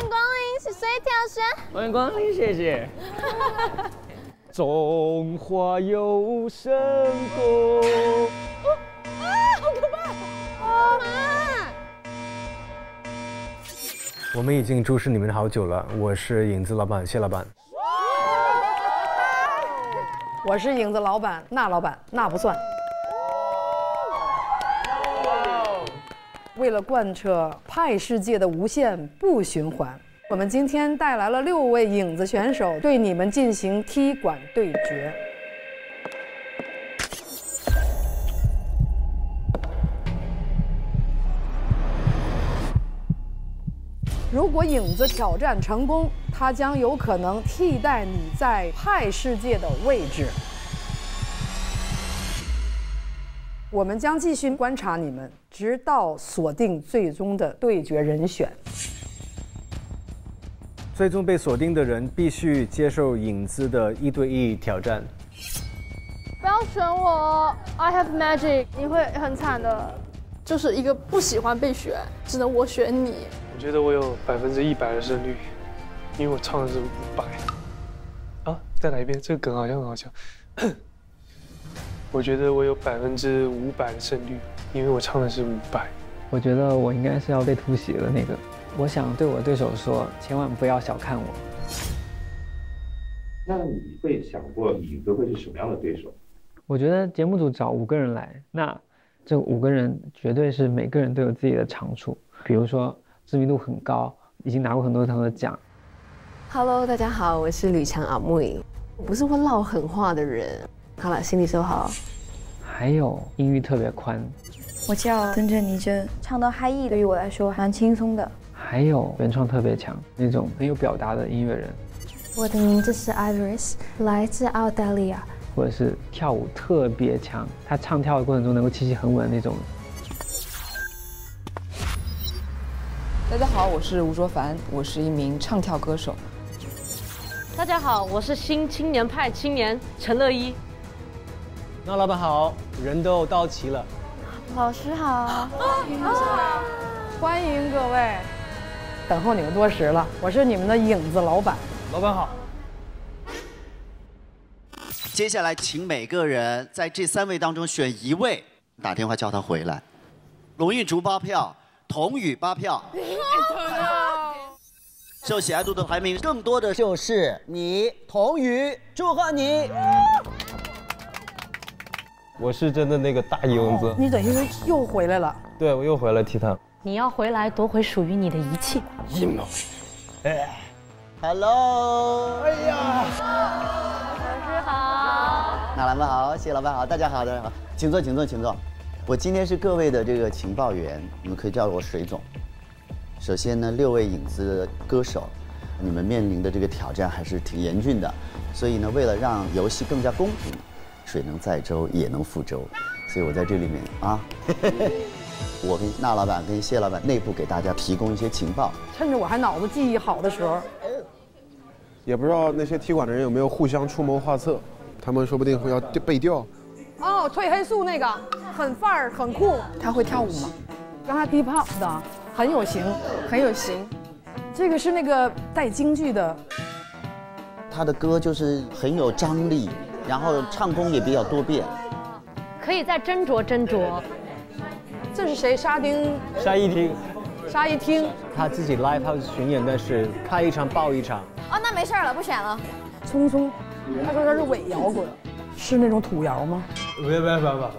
欢迎光临，是谁挑选？欢迎光临，谢谢。中华有神功。啊，好可怕！我们已经注视你们好久了，我是影子老板谢老板。我是影子老板，那老板那不算。为了贯彻派世界的无限不循环，我们今天带来了六位影子选手，对你们进行踢馆对决。如果影子挑战成功，他将有可能替代你在派世界的位置。我们将继续观察你们，直到锁定最终的对决人选。最终被锁定的人必须接受影子的一对一挑战。不要选我，I have magic，你会很惨的。就是一个不喜欢被选，只能我选你。我觉得我有百分之一百的胜率，因为我唱的是五百。啊，再来一遍，这个梗好像很好笑。我觉得我有百分之五百的胜率，因为我唱的是五百。我觉得我应该是要被突袭的那个。我想对我对手说，千万不要小看我。那你会想过影子会是什么样的对手？我觉得节目组找五个人来，那这五个人绝对是每个人都有自己的长处，比如说知名度很高，已经拿过很多场的奖。Hello，大家好，我是吕强阿木，我不是会唠狠话的人。好了，心里收好。还有音域特别宽，我叫曾正倪真，唱到嗨 E 对于我来说蛮轻松的。还有原创特别强，那种很有表达的音乐人，我的名字是 Iris，来自澳大利亚。或者是跳舞特别强，他唱跳的过程中能够气息很稳那种。大家好，我是吴卓凡，我是一名唱跳歌手。大家好，我是新青年派青年陈乐一。那老板好，人都到齐了。老师好，欢迎各位，等候你们多时了。我是你们的影子老板，老板好。接下来，请每个人在这三位当中选一位，打电话叫他回来。龙运竹八票，童宇八票。受喜爱度的排名更多的就是你，童宇，祝贺你！我是真的那个大英子，你等于又回来了。对，我又回来踢他。你要回来夺回属于你的一切。阴谋。哎，Hello，哎呀，老师好，那老板好，谢老板好，大家好，大家好，请坐，请坐，请坐。我今天是各位的这个情报员，你们可以叫我水总。首先呢，六位影子歌手，你们面临的这个挑战还是挺严峻的，所以呢，为了让游戏更加公平，水能载舟也能覆舟，所以我在这里面啊，我跟那老板跟谢老板内部给大家提供一些情报。趁着我还脑子记忆好的时候，也不知道那些踢馆的人有没有互相出谋划策，他们说不定会要被调。哦，褪黑素那个很范儿，很酷。他会跳舞吗？刚才 hip hop 的，很有型，很有型。这个是那个带京剧的。他的歌就是很有张力，然后唱功也比较多变。可以再斟酌斟酌。这是谁？沙丁。沙一汀。沙一汀。他自己 live house 巡演，但是开一场爆一场。哦，那没事了，不选了。聪聪，他说他是伪摇滚，是那种土摇吗？别别别别别！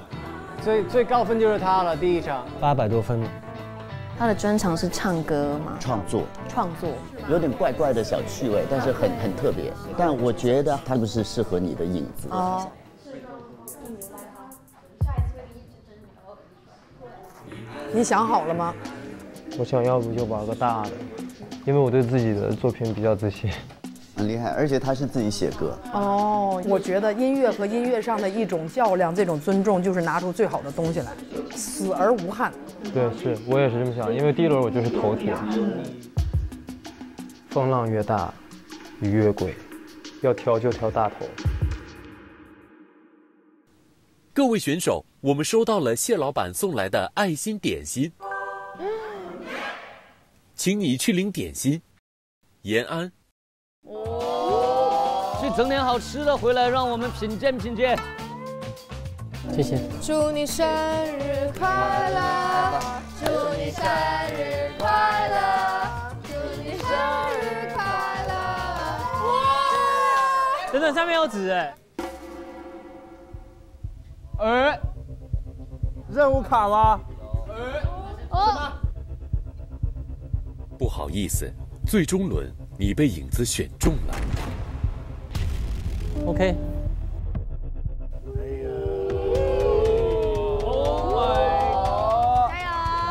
最最高分就是他了，第一场八百多分。他的专长是唱歌吗？创作，创作，有点怪怪的小趣味，但是很很特别。但我觉得他不是适合你的影子。哦。你想好了吗？我想要不就玩个大的，因为我对自己的作品比较自信。很厉害，而且他是自己写歌。哦，我觉得音乐和音乐上的一种较量，这种尊重，就是拿出最好的东西来，死而无憾。对，是我也是这么想，因为第一轮我就是头铁。风浪越大，鱼越贵，要挑就挑大头。各位选手，我们收到了谢老板送来的爱心点心，请你去领点心。延安。去整点好吃的回来，让我们品鉴品鉴。谢谢。祝你生日快乐，祝你生日快乐，祝你生日快乐。哇！等等，下面有纸哎。哎，任务卡吗？哦，不好意思，最终轮你被影子选中了。OK。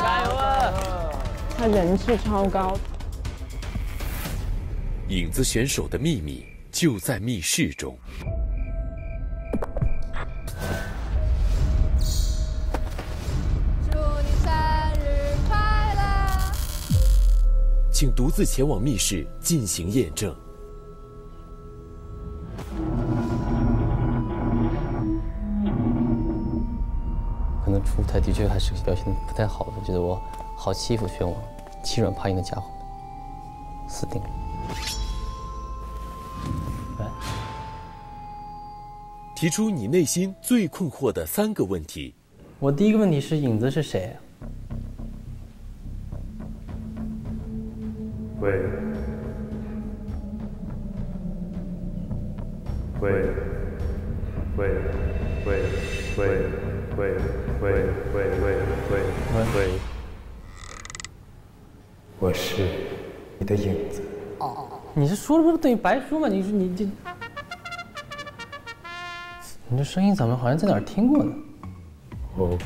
加油啊！他人气超高。影子选手的秘密就在密室中。祝你生日快乐！请独自前往密室进行验证。可能出舞台的确还是表现的不太好的，我觉得我好欺负选我，欺软怕硬的家伙，死定了。提出你内心最困惑的三个问题。我第一个问题是影子是谁？喂，喂，喂，喂，喂，喂，喂，喂，喂喂，我是你的影子。哦你是说的不等于白说吗？你说你这，你这声音怎么好像在哪儿听过呢？哦，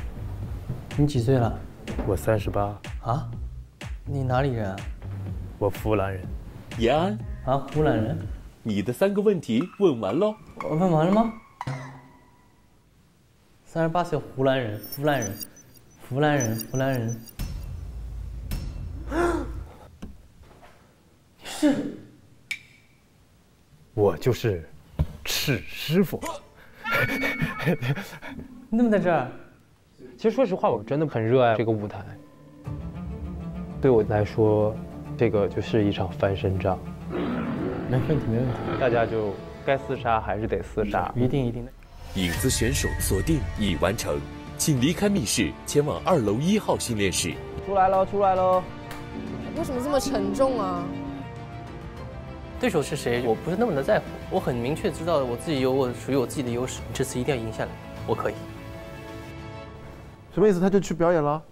你几岁了？我三十八，啊？你哪里人啊？我湖南人。延安啊，湖南人。你的三个问题问完喽？我问完了吗？三十八岁湖南人，湖南人，湖南人，湖南人。你是？我就是赤师傅。你怎么在这儿？其实说实话，我真的很热爱这个舞台。对我来说，这个就是一场翻身仗。没问题，没问题。大家就该厮杀还是得厮杀，一定一定的。影子选手锁定已完成，请离开密室，前往二楼一号训练室。出来喽，出来喽！为什么这么沉重啊？对手是谁？我不是那么的在乎，我很明确知道我自己有我属于我自己的优势，这次一定要赢下来，我可以。什么意思？他就去表演了？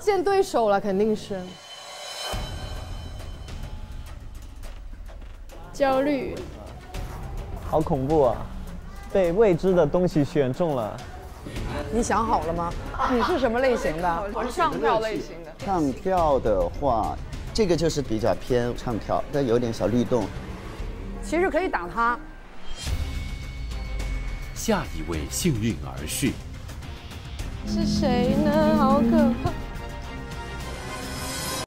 见对手了，肯定是。焦虑，好恐怖啊！被未知的东西选中了。你想好了吗？你是什么类型的？我是唱跳类型的。唱跳的话，这个就是比较偏唱跳，但有点小律动。其实可以打他。下一位幸运儿是是谁呢？好可怕！